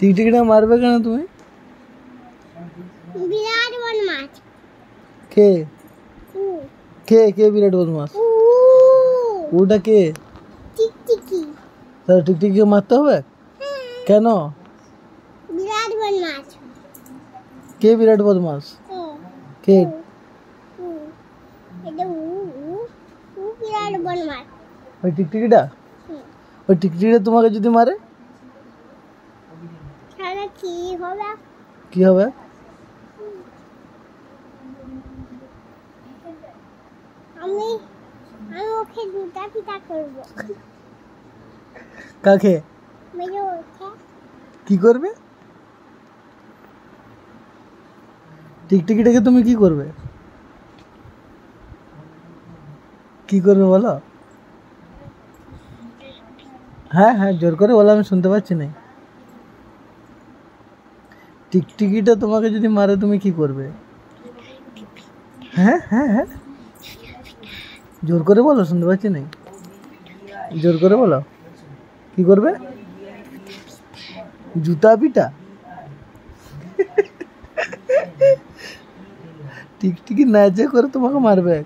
টিকটিকিটা মারবে কেন তুমি বিরাট বদমাছ কে উ কে কে বিরাট বদমাস উ ওটা কে টিকটিকি তাহলে টিকটিকিকে মারতে হবে কেন বিরাট বদমাছ কে বিরাট বদমাস ও কে উ এটা উ উ উ বিরাট বদমাছ ওই টিকটিকিটা হুম। ওই টিকটিকিটা তোমাকে যদি মারে তাহলে কি হবে কি হবে আমি আমি ওকে দুটা পিতা করব কাকে মেরে ওকে কি করবে টিকটিকিটাকে তুমি কি করবে কি করবে বলো হ্যাঁ হ্যাঁ জোর করে বলো আমি শুনতে পাচ্ছি না টিকটিকিটা তোমাকে যদি মারে, তুমি কি করবে? হ্যাঁ হ্যাঁ হ্যাঁ। জোর করে বলো, শুনতে পাচ্ছি না? জোর করে বলো। কি করবে? জুতা পিটা? টিকটিকি নাচে করে তোমাকে মারবে।